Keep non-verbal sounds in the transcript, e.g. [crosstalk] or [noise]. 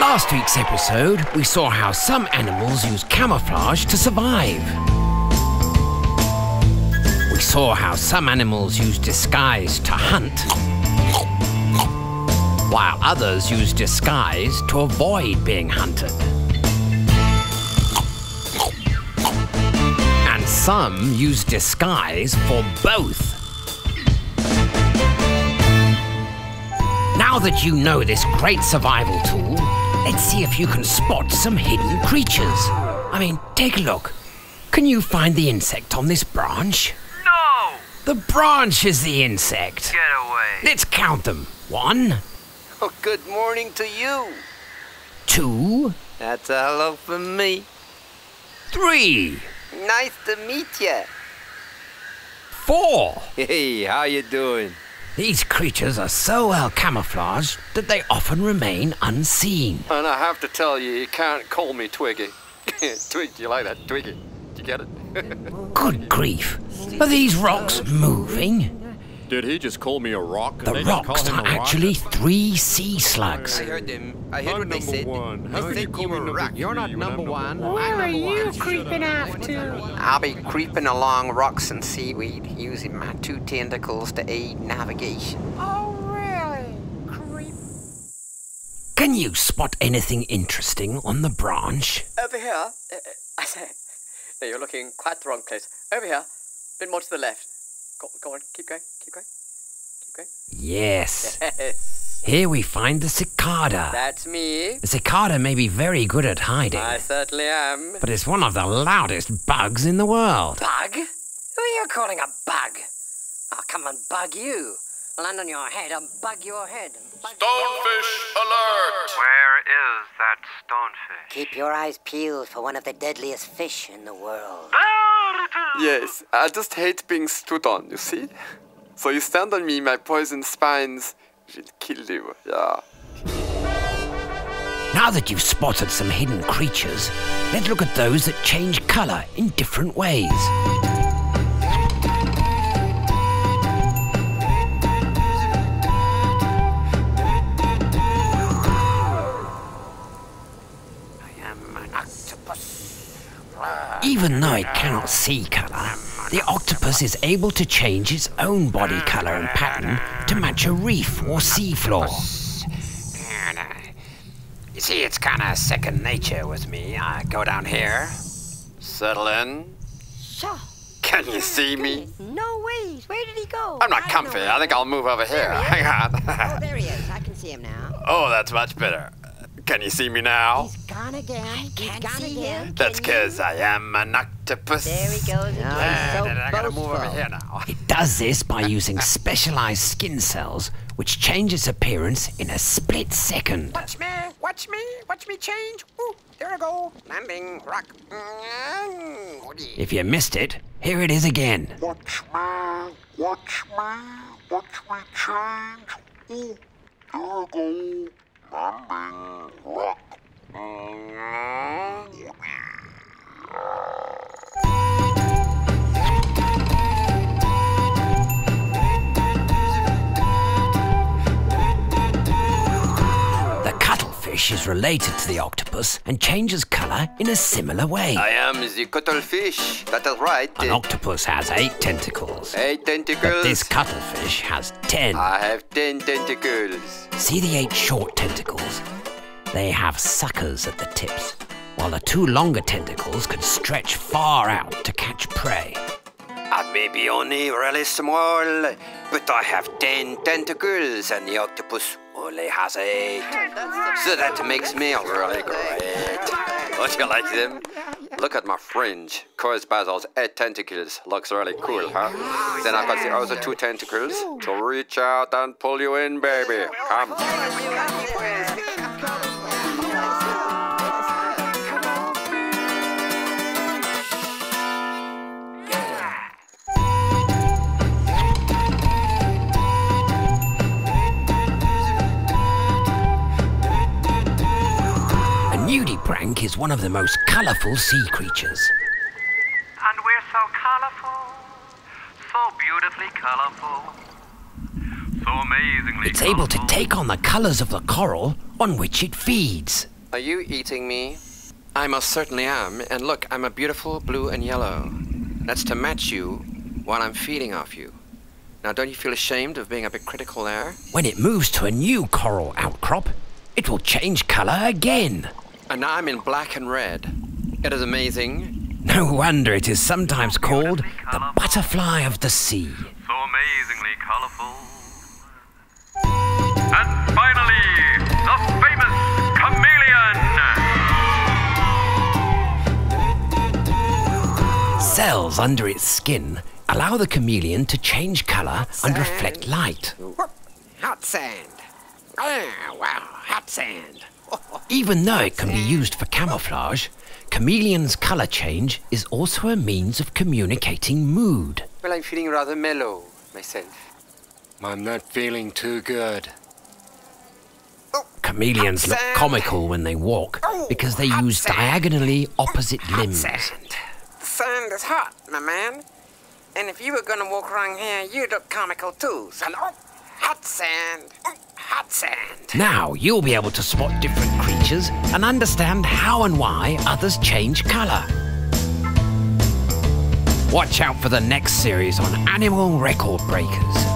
last week's episode, we saw how some animals use camouflage to survive. We saw how some animals use disguise to hunt, while others use disguise to avoid being hunted. And some use disguise for both. Now that you know this great survival tool, let's see if you can spot some hidden creatures. I mean, take a look. Can you find the insect on this branch? No! The branch is the insect. Get away. Let's count them. One, Oh, good morning to you. two, That's a hello from me. three, Nice to meet you. four. Hey, how you doing? These creatures are so well camouflaged that they often remain unseen. And I have to tell you, you can't call me Twiggy. [laughs] Twig, you like that, Twiggy? Did you get it? [laughs] Good grief. Are these rocks moving? Did he just call me a rock? The They rocks are a rock? actually three sea slugs. I heard them. I heard I'm what they said. one. They How can said you call you were number rock. You're I'm number one? Where are you creeping after? I'll be creeping along rocks and seaweed using my two tentacles to aid navigation. Oh, really? Creep. Can you spot anything interesting on the branch? Over here, uh, uh, I say, no, you're looking quite the wrong place. Over here, a bit more to the left. Go, go on, keep going, keep going, keep going. Yes. Yes, Here we find the cicada. that's me. The cicada may be very good at hiding, I certainly am. but it's one of the loudest bugs in the world. Bug? Who are you calling a bug? I'll come and bug you. Land on your head and bug your head. and bug- Stonefish alert! Where is that stonefish? Keep your eyes peeled for one of the deadliest fish in the world. Yes, I just hate being stood on, you see? So you stand on me, my poison spines will kill you, yeah. Now that you've spotted some hidden creatures, let's look at those that change color in different ways. Even though it cannot see color, the octopus is able to change its own body color and pattern to match a reef or seafloor. Uh, you see, it's kind of second nature with me. I go down here, settle in. Sure. Can you see me? No ways. Where did he go? I'm not comfy. know. I think I'll move over here. [laughs] Hang on. Oh, on. there he [laughs] is. I can see him now. oh, that's much better. Can you see me now? He's gone again. He's gone again. That's because I am an octopus. There he goes again. Ah, so I gotta move over here now. It does this by using [laughs] specialized skin cells, which change its appearance in a split second. Watch me, watch me, watch me change. Ooh, there I go. Landing rock. If you missed it, here it is again. Watch me, watch me, watch me change. Ooh, there I go. Landing rock. Mm, related to the octopus and changes color in a similar way. I am the cuttlefish. That is right. An octopus has eight tentacles, Eight tentacles. but tentacles. this cuttlefish has ten. I have ten tentacles. See the eight short tentacles? They have suckers at the tips, while the two longer tentacles can stretch far out to catch prey. I may be only really small, but I have ten tentacles, and the octopus only has eight. So that makes me really great. Don't you like them? Look at my fringe, caused by those eight tentacles. Looks really cool, huh? Then I've got the other two tentacles to reach out and pull you in, baby. Come. Nudibranch is one of the most colorful sea creatures. And we're so colorful. So beautifully colorful. So amazingly It's able to take on the colors of the coral on which it feeds. Are you eating me? I most certainly am. And look, I'm a beautiful blue and yellow. That's to match you while I'm feeding off you. Now, don't you feel ashamed of being a bit critical there? When it moves to a new coral outcrop, it will change colour again. And now I'm in black and red. It is amazing. No wonder it is sometimes called the butterfly of the sea. So amazingly colorful. And finally, the famous chameleon! Cells under its skin allow the chameleon to change colour and reflect light. Hot sand. Ah, wow, hot sand. Even though it can be used for camouflage, chameleon's colour change is also a means of communicating mood. Well, I'm feeling rather mellow myself. I'm not feeling too good. Chameleons look comical when they walk oh, because they use diagonally opposite limbs. Sand. The sand is hot, my man. And if you were gonna walk around here, you'd look comical too, son. Oh, hot sand. Hot sand. Now you'll be able to spot different creatures and understand how and why others change colour. Watch out for the next series on Animal Record Breakers.